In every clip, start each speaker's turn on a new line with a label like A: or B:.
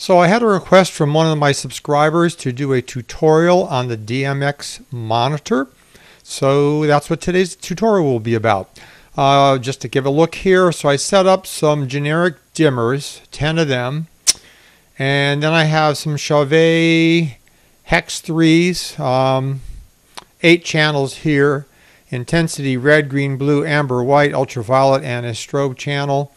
A: So I had a request from one of my subscribers to do a tutorial on the DMX monitor. So that's what today's tutorial will be about. Uh, just to give a look here, so I set up some generic dimmers, 10 of them. And then I have some Chauvet Hex 3s, um, 8 channels here. Intensity, red, green, blue, amber, white, ultraviolet, and a strobe channel.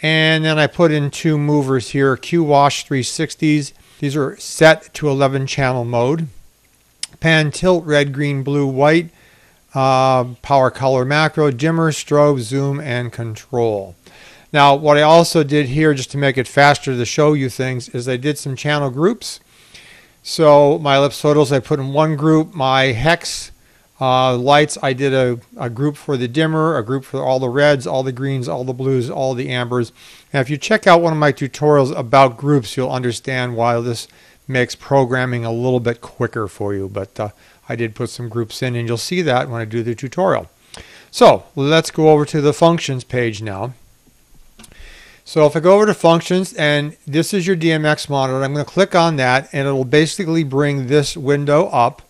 A: And then I put in two movers here, Q-Wash 360s. These are set to 11 channel mode. Pan tilt, red, green, blue, white. Uh, power color macro, dimmer, strobe, zoom, and control. Now, what I also did here, just to make it faster to show you things, is I did some channel groups. So my ellipsoidals I put in one group, my hex uh, lights, I did a, a, group for the dimmer, a group for all the reds, all the greens, all the blues, all the ambers. And if you check out one of my tutorials about groups, you'll understand why this makes programming a little bit quicker for you. But uh, I did put some groups in, and you'll see that when I do the tutorial. So let's go over to the functions page now. So if I go over to functions, and this is your DMX monitor, I'm going to click on that, and it'll basically bring this window up.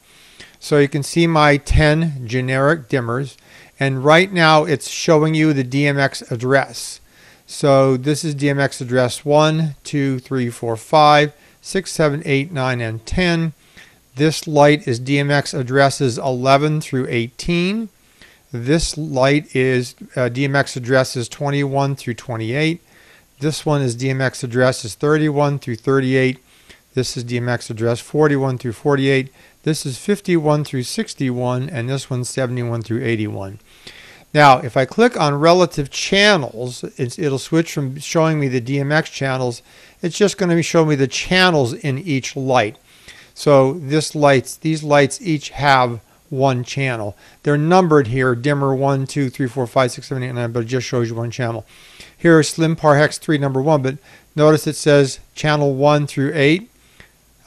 A: So you can see my 10 generic dimmers. And right now it's showing you the DMX address. So this is DMX address 1, 2, 3, 4, 5, 6, 7, 8, 9, and 10. This light is DMX addresses 11 through 18. This light is uh, DMX addresses 21 through 28. This one is DMX addresses 31 through 38. This is DMX address 41 through 48. This is 51 through 61, and this one's 71 through 81. Now, if I click on relative channels, it'll switch from showing me the DMX channels. It's just going to show me the channels in each light. So this lights, these lights each have one channel. They're numbered here, dimmer 1, 2, 3, 4, 5, 6, 7, 8, 9, but it just shows you one channel. Here is Slim Par Hex 3, number 1, but notice it says channel 1 through 8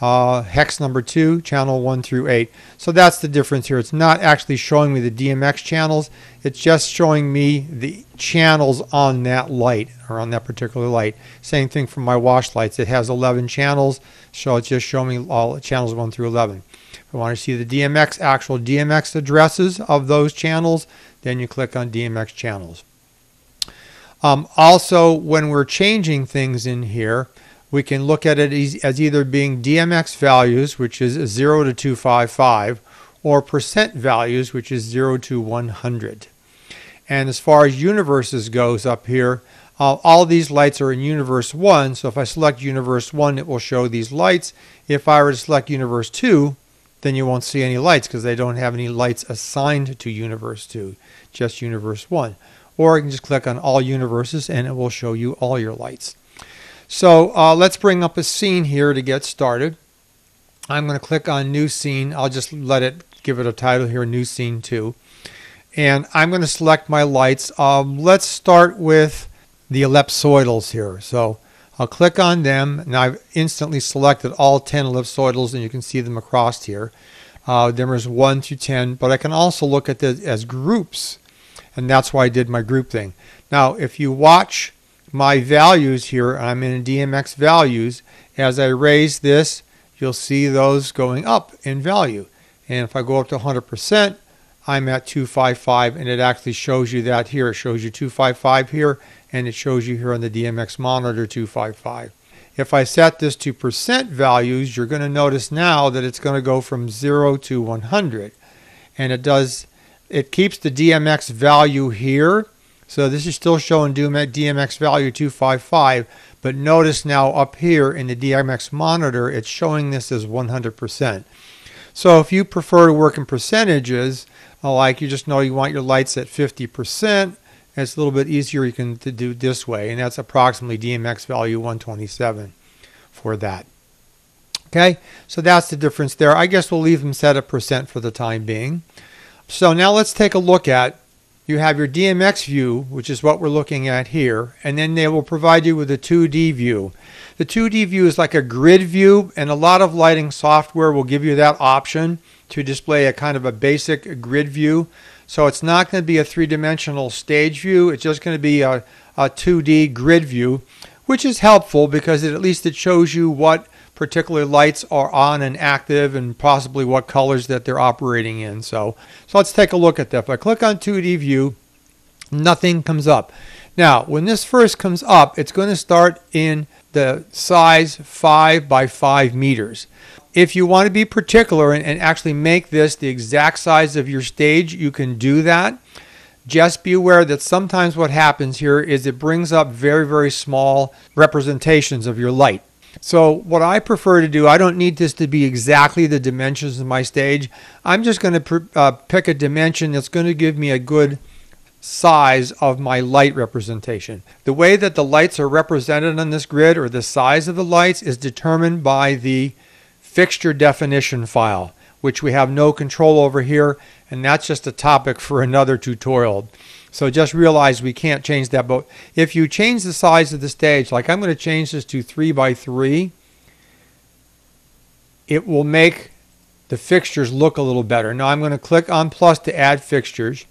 A: uh, hex number 2, channel 1 through 8. So that's the difference here. It's not actually showing me the DMX channels. It's just showing me the channels on that light or on that particular light. Same thing for my wash lights. It has 11 channels, so it's just showing me all channels 1 through 11. If you want to see the DMX, actual DMX addresses of those channels, then you click on DMX channels. Um, also, when we're changing things in here, we can look at it as either being DMX values, which is 0 to 255, or percent values, which is 0 to 100. And as far as universes goes up here, uh, all these lights are in universe 1, so if I select universe 1, it will show these lights. If I were to select universe 2, then you won't see any lights because they don't have any lights assigned to universe 2, just universe 1. Or you can just click on all universes and it will show you all your lights. So uh, let's bring up a scene here to get started. I'm going to click on new scene. I'll just let it give it a title here, new scene 2. And I'm going to select my lights. Um, let's start with the ellipsoidals here. So I'll click on them and I've instantly selected all 10 ellipsoidals and you can see them across here. Uh, dimmers 1 through 10, but I can also look at this as groups and that's why I did my group thing. Now if you watch my values here. I'm in DMX values. As I raise this, you'll see those going up in value. And if I go up to 100%, I'm at 255 and it actually shows you that here. It shows you 255 here and it shows you here on the DMX monitor 255. If I set this to percent values, you're going to notice now that it's going to go from 0 to 100. And it does, it keeps the DMX value here so this is still showing DMX value 255, but notice now up here in the DMX monitor, it's showing this as 100%. So if you prefer to work in percentages, uh, like you just know you want your lights at 50%, it's a little bit easier you can to do this way, and that's approximately DMX value 127 for that. Okay, so that's the difference there. I guess we'll leave them set at percent for the time being. So now let's take a look at you have your DMX view, which is what we're looking at here, and then they will provide you with a 2D view. The 2D view is like a grid view, and a lot of lighting software will give you that option to display a kind of a basic grid view. So it's not going to be a three-dimensional stage view, it's just going to be a, a 2D grid view, which is helpful because it, at least it shows you what particular lights are on and active and possibly what colors that they're operating in. So, so let's take a look at that. If I click on 2D view, nothing comes up. Now, when this first comes up, it's going to start in the size 5 by 5 meters. If you want to be particular and, and actually make this the exact size of your stage, you can do that. Just be aware that sometimes what happens here is it brings up very, very small representations of your light. So what I prefer to do, I don't need this to be exactly the dimensions of my stage. I'm just going to uh, pick a dimension that's going to give me a good size of my light representation. The way that the lights are represented on this grid or the size of the lights is determined by the fixture definition file, which we have no control over here, and that's just a topic for another tutorial. So just realize we can't change that. But if you change the size of the stage, like I'm going to change this to 3 by 3, it will make the fixtures look a little better. Now I'm going to click on plus to add fixtures.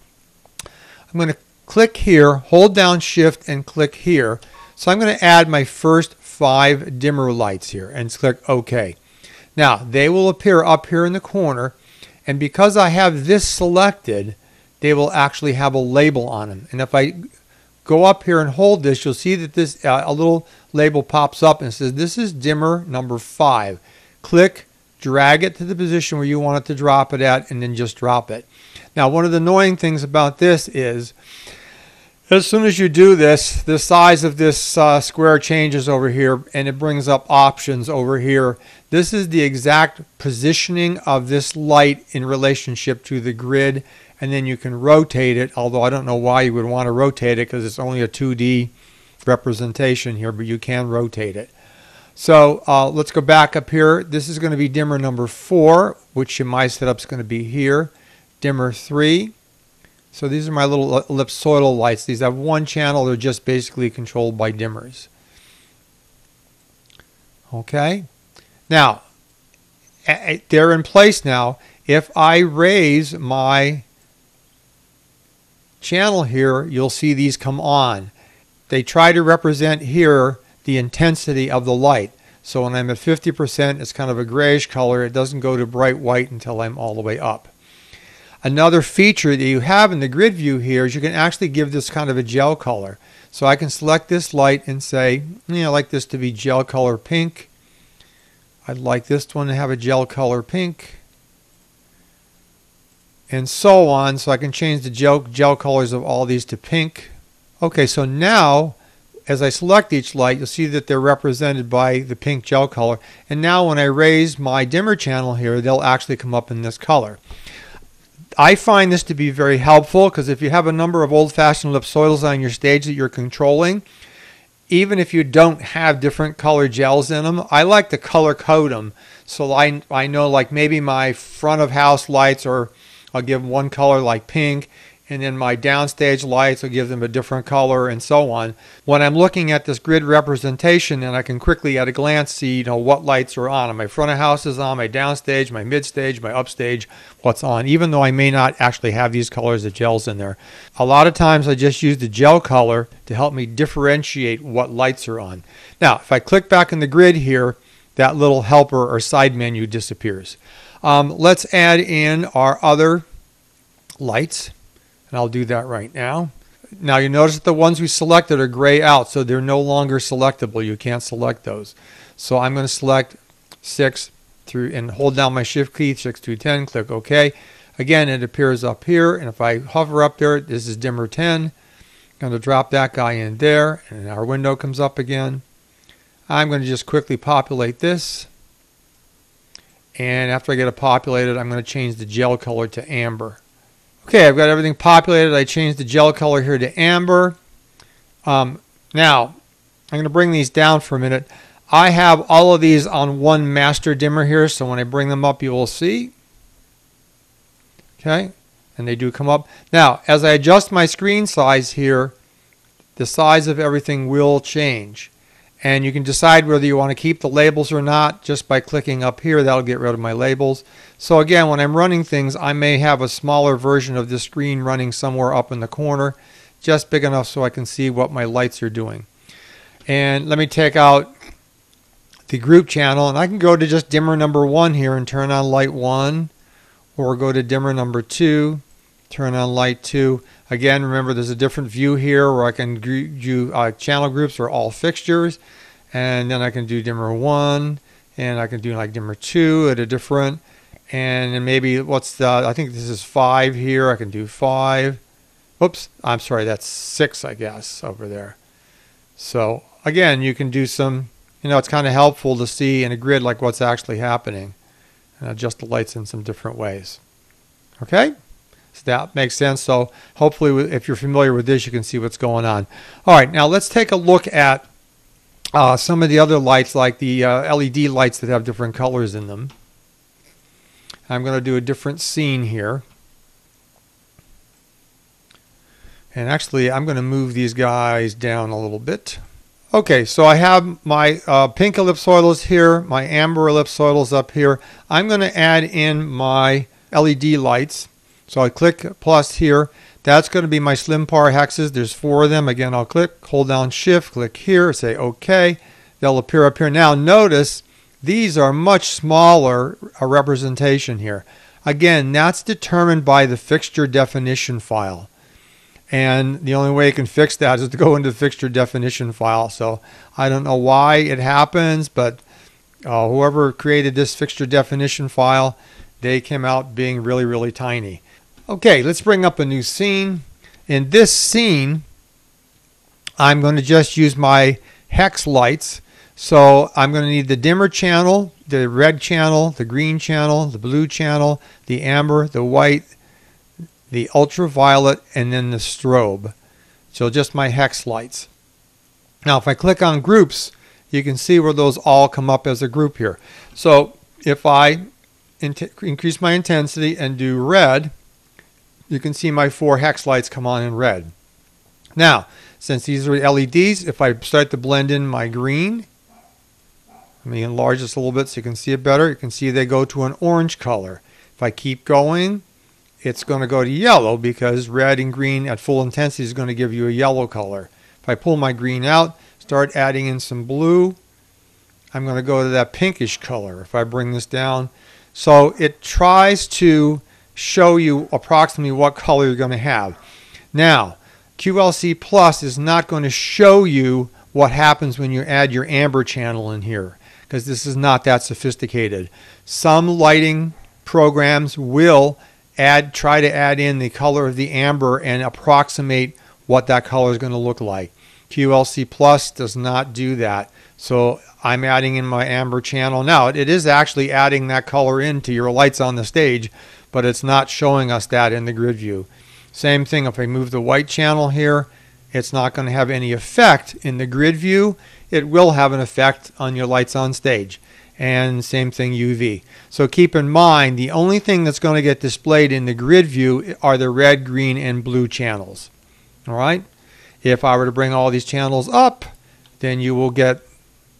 A: I'm going to click here, hold down shift and click here. So I'm going to add my first five dimmer lights here and click OK. Now they will appear up here in the corner and because I have this selected they will actually have a label on them. And if I go up here and hold this, you'll see that this uh, a little label pops up and says this is dimmer number five. Click, drag it to the position where you want it to drop it at, and then just drop it. Now, one of the annoying things about this is as soon as you do this, the size of this uh, square changes over here and it brings up options over here. This is the exact positioning of this light in relationship to the grid and then you can rotate it, although I don't know why you would want to rotate it because it's only a 2D representation here, but you can rotate it. So uh, let's go back up here. This is going to be dimmer number 4, which in my setup is going to be here. Dimmer 3. So these are my little ellipsoidal lights. These have one channel. They're just basically controlled by dimmers. Okay. Now, they're in place now. If I raise my channel here, you'll see these come on. They try to represent here the intensity of the light. So when I'm at 50%, it's kind of a grayish color. It doesn't go to bright white until I'm all the way up. Another feature that you have in the grid view here is you can actually give this kind of a gel color. So I can select this light and say, I like this to be gel color pink. I'd like this one to have a gel color pink and so on. So I can change the gel, gel colors of all these to pink. Okay, so now as I select each light, you'll see that they're represented by the pink gel color. And now when I raise my dimmer channel here, they'll actually come up in this color. I find this to be very helpful because if you have a number of old-fashioned ellipsoidals on your stage that you're controlling, even if you don't have different color gels in them, I like to color code them. So I, I know like maybe my front of house lights or I'll give them one color like pink and then my downstage lights will give them a different color and so on. When I'm looking at this grid representation and I can quickly at a glance see you know what lights are on. My front of house is on, my downstage, my midstage, my upstage, what's on, even though I may not actually have these colors of gels in there. A lot of times I just use the gel color to help me differentiate what lights are on. Now if I click back in the grid here, that little helper or side menu disappears. Um, let's add in our other lights, and I'll do that right now. Now you notice that the ones we selected are gray out, so they're no longer selectable. You can't select those. So I'm going to select 6 through and hold down my shift key, 6 to 10, click OK. Again, it appears up here, and if I hover up there, this is dimmer 10. I'm going to drop that guy in there, and our window comes up again. I'm going to just quickly populate this. And after I get it populated, I'm going to change the gel color to amber. Okay, I've got everything populated. I changed the gel color here to amber. Um, now, I'm going to bring these down for a minute. I have all of these on one master dimmer here, so when I bring them up, you will see. Okay, and they do come up. Now, as I adjust my screen size here, the size of everything will change and you can decide whether you want to keep the labels or not just by clicking up here. That'll get rid of my labels. So again when I'm running things I may have a smaller version of this screen running somewhere up in the corner just big enough so I can see what my lights are doing. And let me take out the group channel and I can go to just dimmer number one here and turn on light one or go to dimmer number two, turn on light two. Again, remember there's a different view here where I can do uh, channel groups or all fixtures and then I can do dimmer one and I can do like dimmer two at a different and then maybe what's the I think this is five here I can do five oops I'm sorry that's six I guess over there so again you can do some you know, it's kind of helpful to see in a grid like what's actually happening and adjust the lights in some different ways. Okay? So that makes sense. So hopefully if you're familiar with this, you can see what's going on. All right, now let's take a look at uh, some of the other lights like the uh, LED lights that have different colors in them. I'm going to do a different scene here. And actually, I'm going to move these guys down a little bit. Okay, so I have my uh, pink ellipsoidals here, my amber ellipsoidals up here. I'm going to add in my LED lights. So I click plus here. That's going to be my slim par hexes. There's four of them. Again, I'll click, hold down shift, click here, say OK. They'll appear up here. Now notice these are much smaller a representation here. Again, that's determined by the fixture definition file. And the only way you can fix that is to go into the fixture definition file. So I don't know why it happens, but uh, whoever created this fixture definition file, they came out being really, really tiny. Okay, let's bring up a new scene. In this scene, I'm going to just use my hex lights. So I'm going to need the dimmer channel, the red channel, the green channel, the blue channel, the amber, the white, the ultraviolet, and then the strobe. So just my hex lights. Now if I click on groups, you can see where those all come up as a group here. So if I increase my intensity and do red, you can see my four hex lights come on in red. Now, since these are LEDs, if I start to blend in my green, let me enlarge this a little bit so you can see it better. You can see they go to an orange color. If I keep going, it's going to go to yellow because red and green at full intensity is going to give you a yellow color. If I pull my green out, start adding in some blue, I'm going to go to that pinkish color if I bring this down. So it tries to show you approximately what color you're going to have. Now, QLC Plus is not going to show you what happens when you add your amber channel in here because this is not that sophisticated. Some lighting programs will add try to add in the color of the amber and approximate what that color is going to look like. QLC Plus does not do that. So I'm adding in my amber channel. Now it is actually adding that color into your lights on the stage, but it's not showing us that in the grid view. Same thing if I move the white channel here, it's not going to have any effect in the grid view. It will have an effect on your lights on stage and same thing UV. So keep in mind the only thing that's going to get displayed in the grid view are the red, green, and blue channels. All right. If I were to bring all these channels up, then you will get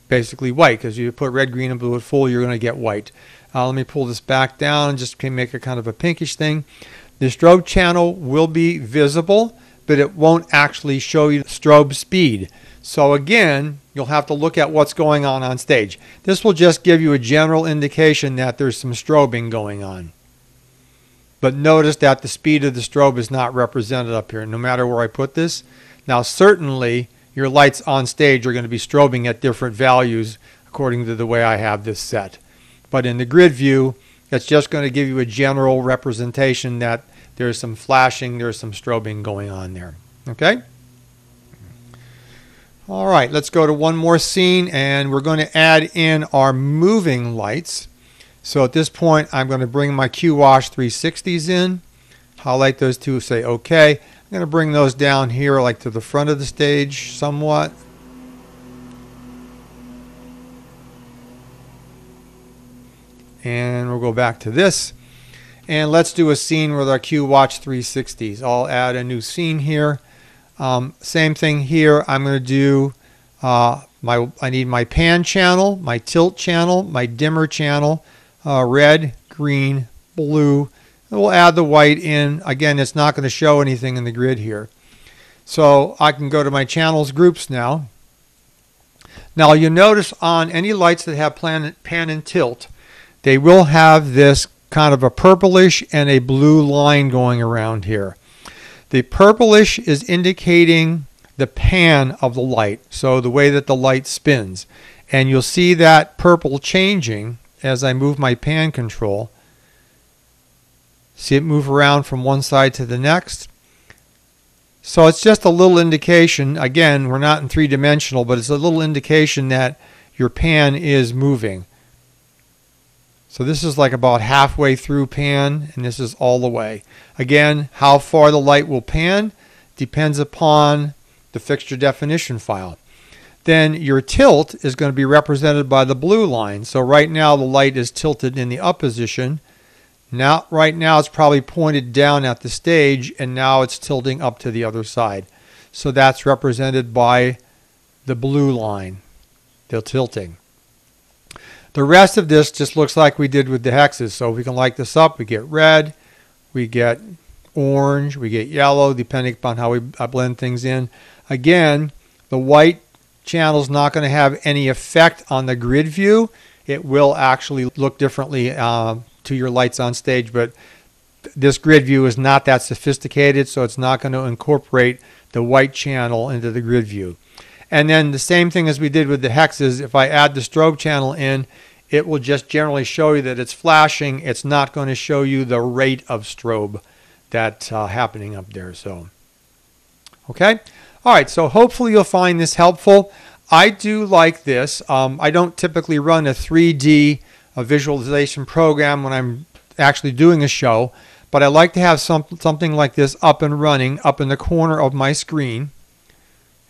A: basically white because you put red, green, and blue at full, you're going to get white. Uh, let me pull this back down and just make a kind of a pinkish thing. The strobe channel will be visible, but it won't actually show you strobe speed. So again, you'll have to look at what's going on on stage. This will just give you a general indication that there's some strobing going on. But notice that the speed of the strobe is not represented up here, no matter where I put this. Now certainly your lights on stage are going to be strobing at different values according to the way I have this set. But in the grid view, it's just going to give you a general representation that there's some flashing, there's some strobing going on there. Okay? All right, let's go to one more scene and we're going to add in our moving lights. So at this point, I'm going to bring my Q-Wash 360s in, highlight those two, say OK. I'm going to bring those down here like to the front of the stage somewhat. And we'll go back to this. And let's do a scene with our Q-Wash 360s. I'll add a new scene here. Um, same thing here. I'm going to do uh, my I need my pan channel, my tilt channel, my dimmer channel, uh, red, green, blue. And we'll add the white in. Again, it's not going to show anything in the grid here. So I can go to my channels groups now. Now you'll notice on any lights that have pan and tilt, they will have this kind of a purplish and a blue line going around here. The purplish is indicating the pan of the light, so the way that the light spins. And you'll see that purple changing as I move my pan control. See it move around from one side to the next. So it's just a little indication. Again, we're not in three dimensional, but it's a little indication that your pan is moving. So this is like about halfway through pan, and this is all the way. Again, how far the light will pan depends upon the fixture definition file. Then your tilt is going to be represented by the blue line. So right now the light is tilted in the up position. Now, right now it's probably pointed down at the stage, and now it's tilting up to the other side. So that's represented by the blue line, the tilting. The rest of this just looks like we did with the hexes. So we can light this up, we get red, we get orange, we get yellow, depending upon how we blend things in. Again, the white channel is not going to have any effect on the grid view. It will actually look differently uh, to your lights on stage, but this grid view is not that sophisticated, so it's not going to incorporate the white channel into the grid view. And then the same thing as we did with the hexes, if I add the strobe channel in, it will just generally show you that it's flashing. It's not going to show you the rate of strobe that's uh, happening up there. So, okay. All right. So hopefully you'll find this helpful. I do like this. Um, I don't typically run a 3D a visualization program when I'm actually doing a show, but I like to have some, something like this up and running up in the corner of my screen.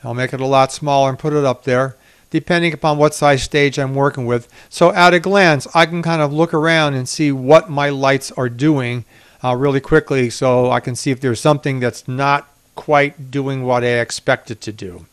A: I'll make it a lot smaller and put it up there, depending upon what size stage I'm working with. So at a glance, I can kind of look around and see what my lights are doing uh, really quickly so I can see if there's something that's not quite doing what I expect it to do.